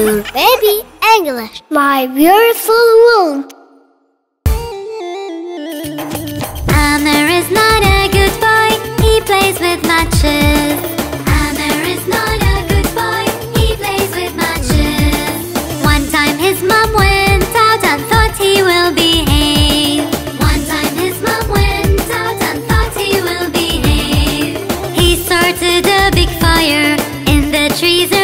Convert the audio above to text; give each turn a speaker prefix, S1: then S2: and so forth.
S1: Baby
S2: English,
S1: my beautiful world.
S3: Amir is not a good boy, he plays with matches. Amir is not a good boy, he plays with matches. One time his mom went out and thought he will behave. One time his mom went out and thought he will behave. He started a big fire in the trees.